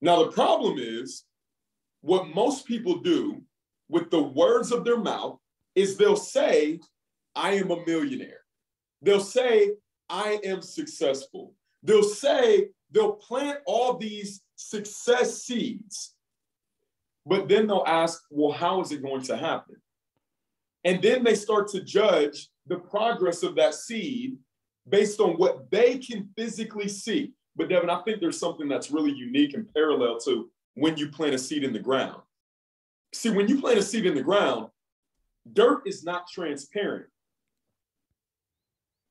Now, the problem is what most people do with the words of their mouth is they'll say, I am a millionaire. They'll say, I am successful. They'll say, they'll plant all these success seeds, but then they'll ask, well, how is it going to happen? And then they start to judge the progress of that seed based on what they can physically see. But Deven, I think there's something that's really unique and parallel to when you plant a seed in the ground. See, when you plant a seed in the ground, dirt is not transparent.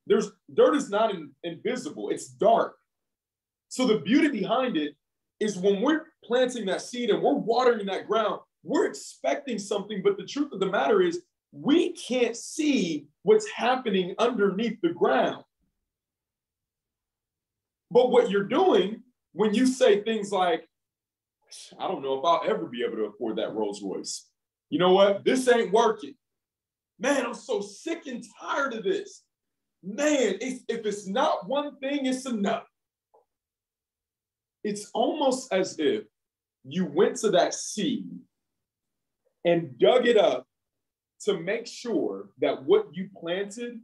There's dirt is not in, invisible, it's dark. So the beauty behind it is when we're planting that seed and we're watering that ground, we're expecting something, but the truth of the matter is we can't see what's happening underneath the ground. But what you're doing when you say things like, I don't know if I'll ever be able to afford that Rolls Royce. You know what? This ain't working. Man, I'm so sick and tired of this. Man, if, if it's not one thing, it's enough. It's almost as if you went to that seed and dug it up to make sure that what you planted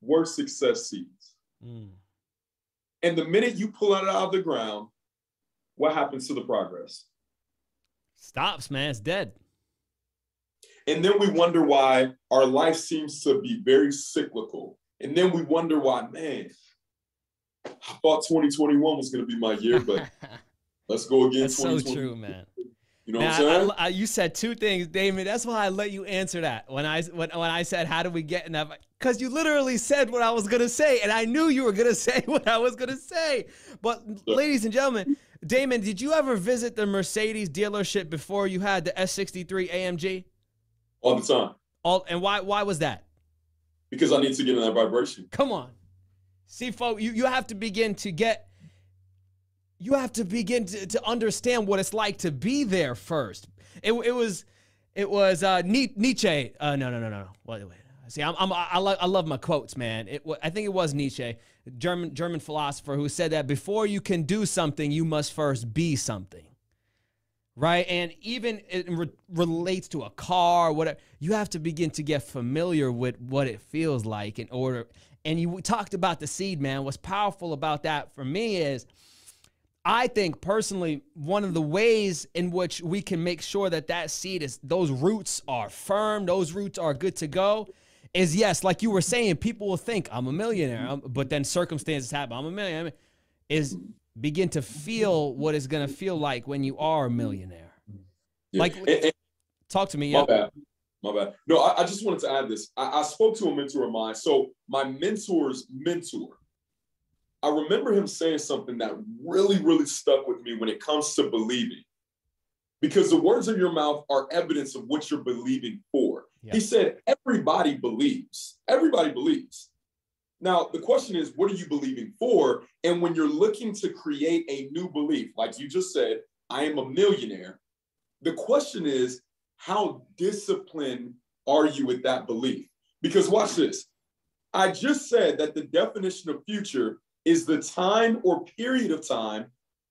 were success seeds. Mm. And the minute you pull it out of the ground, what happens to the progress?
Stops, man. It's dead.
And then we wonder why our life seems to be very cyclical. And then we wonder why, man, I thought 2021 was going to be my year, but [LAUGHS] let's go again.
That's so true, man. You know what I'm saying? I, I, you said two things, Damon. That's why I let you answer that when I when, when I said how do we get in that because you literally said what I was gonna say, and I knew you were gonna [LAUGHS] say what I was gonna say. But ladies and gentlemen, Damon, did you ever visit the Mercedes dealership before you had the S63 AMG?
All the time.
All and why why was that?
Because I need to get in that vibration.
Come on. See, folks, you, you have to begin to get you have to begin to, to understand what it's like to be there first. It, it was it was uh, Nietzsche. Uh, no, no, no, no. Wait, wait. See, I'm, I'm I, love I love my quotes, man. It, I think it was Nietzsche, German German philosopher, who said that before you can do something, you must first be something. Right, and even it re- relates to a car, whatever. You have to begin to get familiar with what it feels like in order. And you talked about the seed, man. What's powerful about that for me is I think personally, one of the ways in which we can make sure that that seed is those roots are firm, those roots are good to go, is yes, like you were saying, people will think I'm a millionaire, um, but then circumstances happen. I'm a millionaire. Is begin to feel what it's gonna feel like when you are a millionaire. Yeah. Like, and, and, talk to me.
My bad. My bad. No, I, I, just wanted to add this. I, I spoke to a mentor of mine. So my mentor's mentor I remember him saying something that really, really stuck with me when it comes to believing. Because the words of your mouth are evidence of what you're believing for. Yeah. He said, everybody believes. Everybody believes. Now, the question is, what are you believing for? And when you're looking to create a new belief, like you just said, I am a millionaire, the question is, how disciplined are you with that belief? Because watch this. I just said that the definition of future is the time or period of time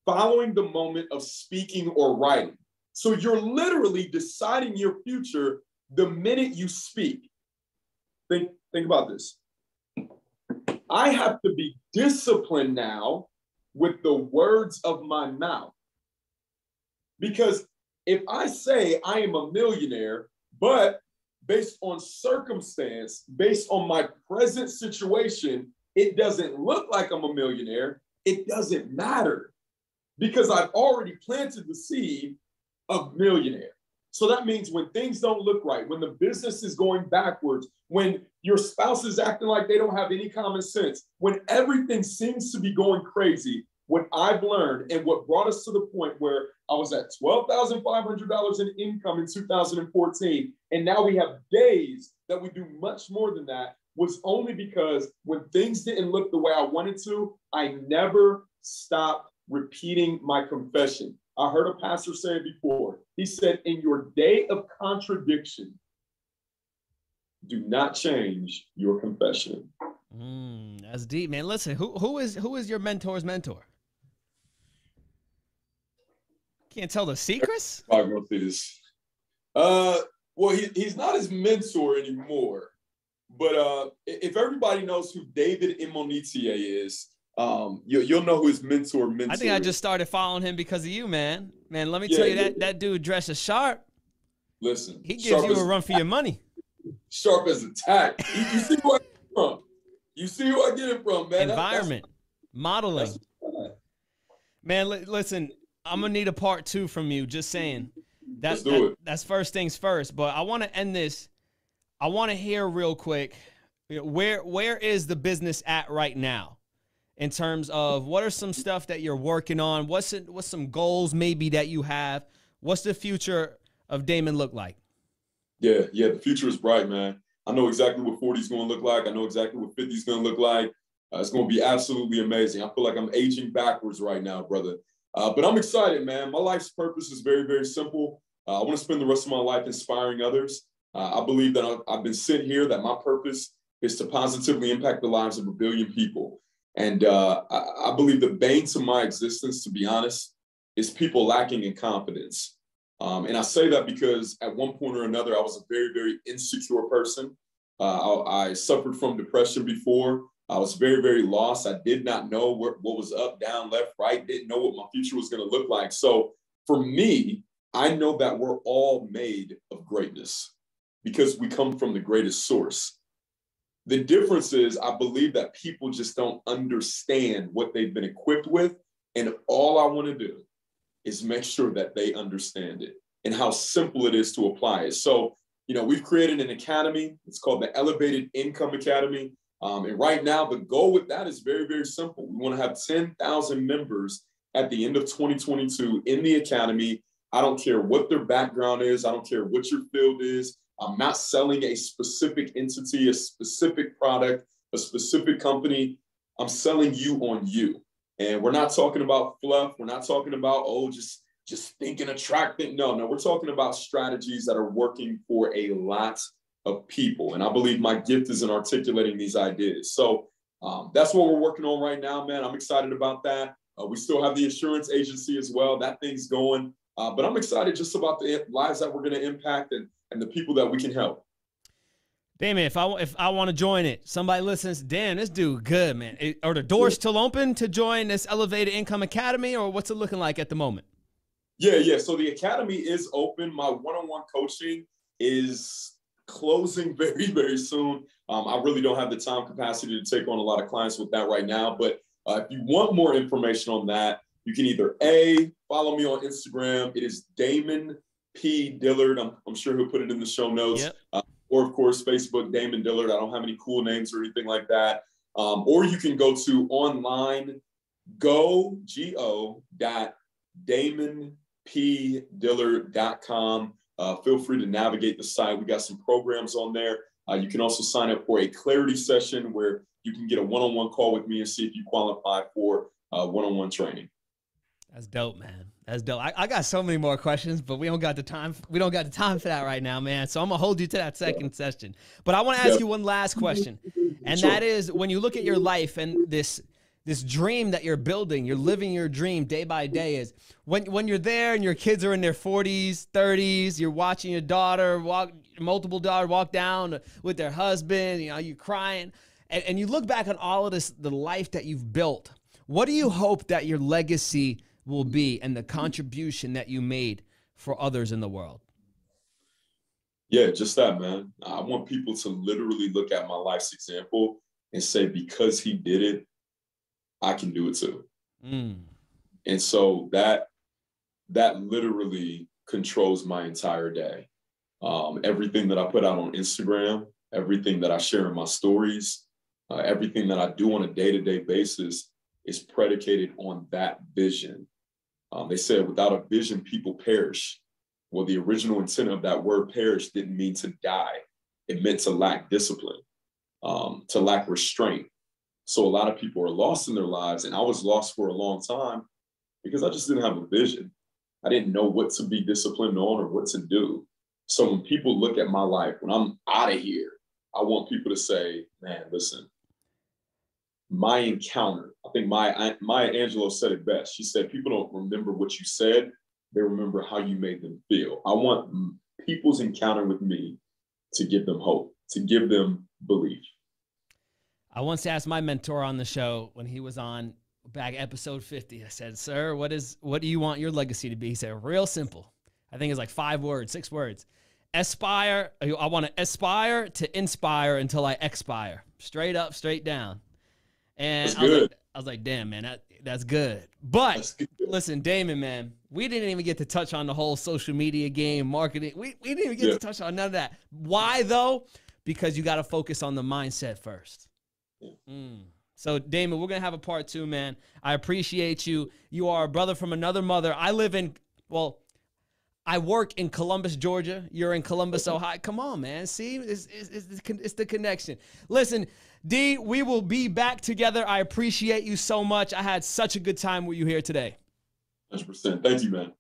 following the moment of speaking or writing. So you're literally deciding your future the minute you speak. Think, think about this. I have to be disciplined now with the words of my mouth. Because if I say I am a millionaire, but based on circumstance, based on my present situation, it doesn't look like I'm a millionaire, it doesn't matter because I've already planted the seed of millionaire. So that means when things don't look right, when the business is going backwards, when your spouse is acting like they don't have any common sense, when everything seems to be going crazy, what I've learned and what brought us to the point where I was at $12,500 in income in 2014, and now we have days that we do much more than that was only because when things didn't look the way I wanted to, I never stopped repeating my confession. I heard a pastor say it before. He said, In your day of contradiction, do not change your confession.
Mm, that's deep, man. Listen, who who is who is your mentor's mentor? Can't tell the secrets.
I'm gonna see this. Uh, well, he, he's not his mentor anymore. But uh, if everybody knows who David Imonitie is, um, you, will know who his mentor, mentor.
I think I just started following him because of you, man. Man, let me yeah, tell you yeah. that that dude dresses sharp.
Listen,
he gives you a run for your money.
Sharp as a tack. you, you, see where I get it from. You see I get it from, man.
Environment, that, modeling. Man, li- listen, I'm gonna need a part two from you. Just saying. That's that, that's first things first. But I want to end this I want to hear real quick where where is the business at right now in terms of what are some stuff that you're working on? What's it, what's some goals maybe that you have? What's the future of Damon look like?
Yeah, yeah, the future is bright, man. I know exactly what 40 is going to look like. I know exactly what 50 is going to look like. Uh, it's going to be absolutely amazing. I feel like I'm aging backwards right now, brother. Uh, but I'm excited, man. My life's purpose is very, very simple. Uh, I want to spend the rest of my life inspiring others. Uh, I believe that I've been sent here, that my purpose is to positively impact the lives of a billion people. And uh, I, I, believe the bane to my existence, to be honest, is people lacking in confidence. Um, and I say that because at one point or another, I was a very, very insecure person. Uh, I, I, suffered from depression before. I was very, very lost. I did not know what, what was up, down, left, right, didn't know what my future was going to look like. So for me, I know that we're all made of greatness because we come from the greatest source. The difference is, I believe that people just don't understand what they've been equipped with. And all I want to do is make sure that they understand it and how simple it is to apply it. So, you know, we've created an academy. It's called the Elevated Income Academy. Um, and right now, the goal with that is very, very simple. We want to have 10,000 members at the end of 2022 in the academy. I don't care what their background is, I don't care what your field is. I'm not selling a specific entity, a specific product, a specific company. I'm selling you on you. And we're not talking about fluff. We're not talking about, oh, just just thinking and attract it. No, no, we're talking about strategies that are working for a lot of people. And I believe my gift is in articulating these ideas. So um, that's what we're working on right now, man. I'm excited about that. Uh, we still have the insurance agency as well. That thing's going. Uh, but I'm excited just about the lives that we're going to impact and and the people that we can help.
Damon, if I if I want to join it, somebody listens. Damn, this dude good, man. It, are the doors still open to join this Elevated Income Academy, or what's it looking like at the moment?
Yeah, yeah. So the academy is open. My one-on-one coaching is closing [LAUGHS] very, very soon. Um, I really don't have the time capacity to take on a lot of clients with that right now. But uh, if you want more information on that, you can either A, follow me on Instagram. It is Damon P. Dillard. I'm, I'm sure he'll put it in the show notes. Yep. Uh, or, of course, Facebook, Damon Dillard. I don't have any cool names or anything like that. Um, or you can go to online go, G-O, dot damonpdillard.com. Uh, feel free to navigate the site. We got some programs on there. Uh, you can also sign up for a clarity session where you can get a one-on-one call with me and see if you qualify for uh, one-on-one training.
That's dope, man. That's dope. I, I, got so many more questions, but we don't got the time. We don't got the time for that right now, man. So I'm gonna hold you to that second session. But I want to ask yep. you one last question, and sure. that is when you look at your life and this this dream that you're building, you're living your dream day by day. Is when when you're there and your kids are in their 40s, 30s, you're watching your daughter walk, multiple daughter walk down with their husband. You know, you're crying, and, and you look back on all of this, the life that you've built. What do you hope that your legacy will be, and the contribution that you made for others in the world?
Yeah, just that, man. I want people to literally look at my life's example and say, because he did it, I can do it too. Mm. And so that that literally controls my entire day. Um, everything that I put out on Instagram, everything that I share in my stories, uh, everything that I do on a day-to-day basis is predicated on that vision. Um, they said without a vision, people perish. Well, the original intent of that word perish didn't mean to die. It meant to lack discipline, um, to lack restraint, so a lot of people are lost in their lives. And I was lost for a long time because I just didn't have a vision. I didn't know what to be disciplined on or what to do. So when people look at my life, when I'm out of here, I want people to say, man, listen, my encounter, I think my Maya Angelou said it best. She said, people don't remember what you said, they remember how you made them feel. I want people's encounter with me to give them hope, to give them belief.
I once asked my mentor on the show when he was on back episode 50. I said, "Sir, what is what do you want your legacy to be?" He said, "Real simple. I think it's like five words, six words. Aspire. I want to aspire to inspire until I expire. Straight up, straight down." And I was, like, I was like, "Damn, man, that that's good." But that's good. listen, Damon, man, we didn't even get to touch on the whole social media game, marketing. We we didn't even get yeah. to touch on none of that. Why though? Because you got to focus on the mindset first. Mm. So, Damon, we're going to have a part two, man. I appreciate you. You are a brother from another mother. I live in, well, I work in Columbus, Georgia. You're in Columbus, Ohio. Come on, man. See, it's, it's, it's, it's the connection. Listen, D, we will be back together. I appreciate you so much. I had such a good time with you here today.
100%. Thank you, man.